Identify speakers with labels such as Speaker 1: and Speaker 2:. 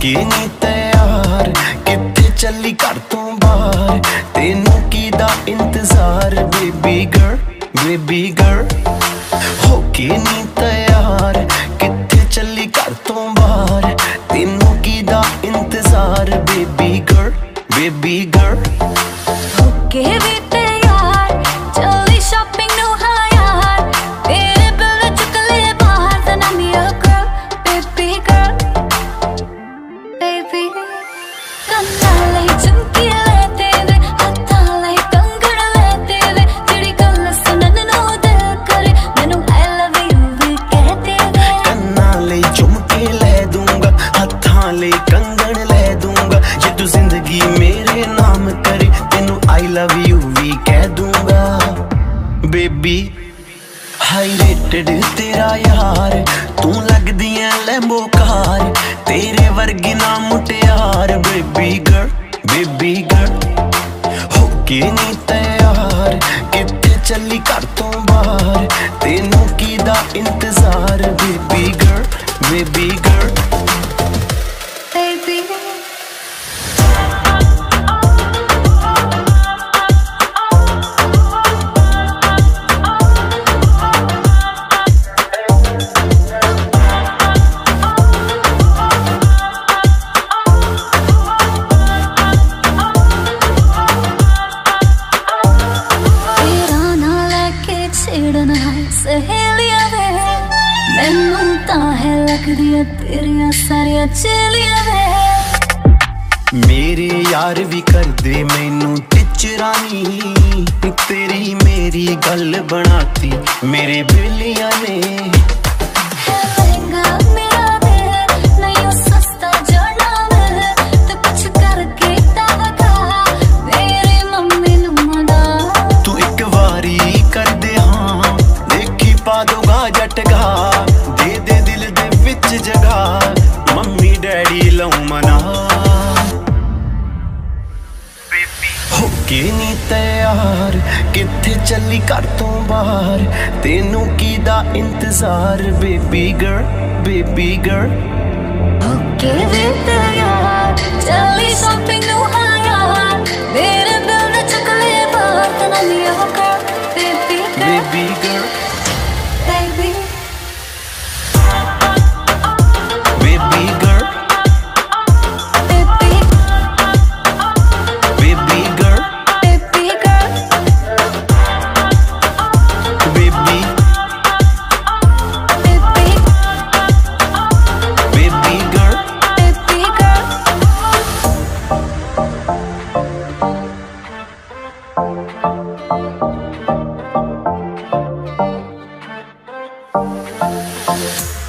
Speaker 1: ਕੇ ਨਹੀਂ ਤਿਆਰ? ਕਿੱਥੇ ਚੱਲੀ ਘਰ ਤੋਂ ਬਾਹਰ? ਤੈਨੂੰ ਕੀ ਦਾ ਇੰਤਜ਼ਾਰ? ਬੇਬੀ ਗਰਲ ਬੇਬੀ ਗਰਲ ਹੋ ਕੇ ਨਹੀਂ ਤਿਆਰ? ਕਿੱਥੇ ਚੱਲੀ ਘਰ ਤੋਂ ਬਾਹਰ? ਤੈਨੂੰ ਕੀ ਦਾ ਇੰਤਜ਼ਾਰ? Baby girl baby girl
Speaker 2: okay ਵੀ
Speaker 1: ਮੇਰੇ ਨਾਮ ਕਰੇ, ਤੈਨੂੰ ਆਈ ਲਵ ਯੂ ਵੀ ਕਹਿ ਦੂੰਗਾ। ਬੇਬੀ ਹਾਈ ਰੇਟਡ ਤੇਰਾ ਯਾਰ, ਤੂੰ ਲੱਗਦੀ ਐ ਲੈਂਬੋ ਕਾਰ, ਤੇਰੇ ਵਰਗੀ ਨਾ ਮੁਟਿਆਰ। ਬੇਬੀ ਗਰਲ ਬੇਬੀ ਗਰਲ ਹੋ ਕੇ ਨਹੀਂ ਤਿਆਰ, ਕਿੱਥੇ ਚੱਲੀ ਘਰ ਤੋਂ ਬਾਹਰ, ਤੈਨੂੰ ਕੀ ਦਾ ਇੰਤਜ਼ਾਰ? ਬੇਬੀ
Speaker 2: ਤਾਂ ਹੈ ਲੱਗਦੀਆਂ ਤੇਰੀਆਂ ਸਾਰੀਆਂ ਚੇਲੀਆਂ ਵੇ।
Speaker 1: ਮੇਰੇ ਯਾਰ ਵੀ ਕਰਦੇ ਮੈਨੂੰ ਟਿਚਰਾਨੀ। ਤੇਰੀ ਮੇਰੀ ਗੱਲ ਬਣਾਤੀ ਮੇਰੇ ਬੇਲੀਆਂ ਨੇ। ਕਿ ਨੀ ਤਿਆਰ? ਕਿੱਥੇ ਚੱਲੀ ਘਰ ਤੋਂ ਬਾਹਰ? ਤੈਨੂੰ ਕੀਦਾ ਇੰਤਜ਼ਾਰ? ਬੇਬੀ ਗਰ ਬੇਬੀ
Speaker 2: ਗਰ ਬੇਬੀ ਗਰ Yeah.